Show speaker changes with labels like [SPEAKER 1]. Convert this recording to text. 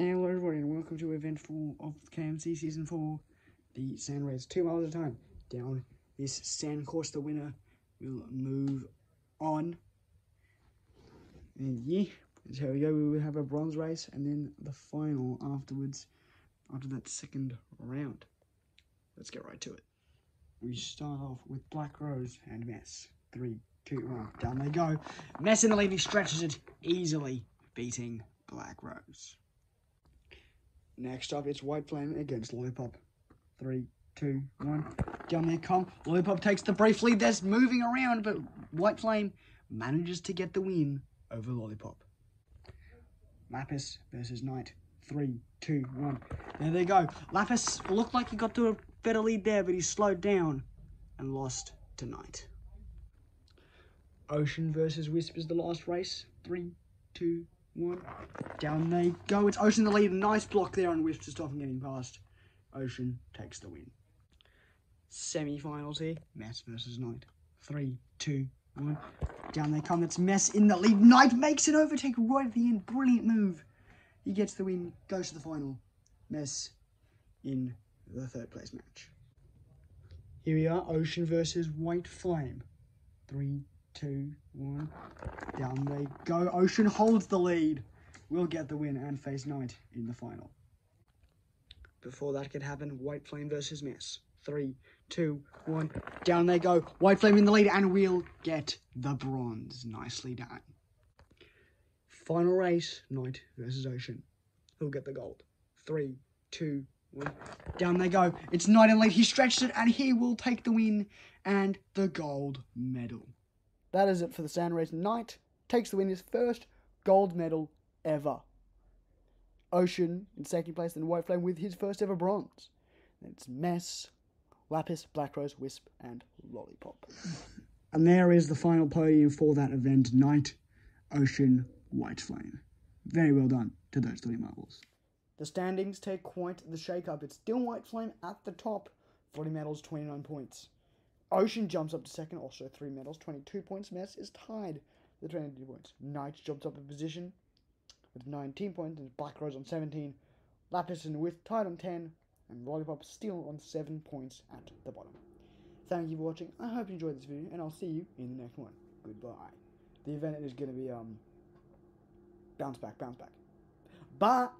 [SPEAKER 1] Hello everybody and welcome to event 4 of KMC Season 4, the sand race, two miles at a time. Down this sand course, the winner will move on. And yeah, so here we go, we will have a bronze race and then the final afterwards, after that second round. Let's get right to it. We start off with Black Rose and Mess. Three, two, one, down they go. Mess in the lead, he stretches it easily, beating Black Rose. Next up, it's White Flame against Lollipop. Three, two, one. Down there, come. Lollipop takes the brief lead. That's moving around, but White Flame manages to get the win over Lollipop. Lapis versus Knight. Three, two, one. There they go. Lapis looked like he got to a better lead there, but he slowed down and lost to Knight. Ocean versus Wisp is the last race. Three, two, one. Down they go. It's Ocean the lead. Nice block there on Wisp to stop him getting past. Ocean takes the win. Semi-finals here. Mess versus Knight. Three, two, one. Down they come. It's Mess in the lead. Knight makes an overtake right at the end. Brilliant move. He gets the win. Goes to the final. Mess in the third place match. Here we are. Ocean versus White Flame. Three, two, one. Down they go. Ocean holds the lead. We'll get the win and face Knight in the final. Before that could happen, White Flame versus Mess. Three, two, one. Down they go. White Flame in the lead and we'll get the bronze. Nicely done. Final race, Knight versus Ocean. Who'll get the gold? Three, two, one. Down they go. It's Knight in lead. He stretched it and he will take the win and the gold medal. That is it for the sand race. Knight takes the win, his first gold medal ever. Ocean in second place, then White Flame with his first ever bronze. Then it's Mess, Lapis, Black Rose, Wisp, and Lollipop. And there is the final podium for that event Knight, Ocean, White Flame. Very well done to those three marbles. The standings take quite the shake up. It's still White Flame at the top, 40 medals, 29 points. Ocean jumps up to second, also three medals, 22 points. Mess is tied with 22 points. Knight jumps up a position with 19 points, and Black Rose on 17. Lapis and Wisp tied on 10, and Lollipop still on 7 points at the bottom. Thank you for watching. I hope you enjoyed this video, and I'll see you in the next one. Goodbye. The event is going to be um bounce back, bounce back. Bye.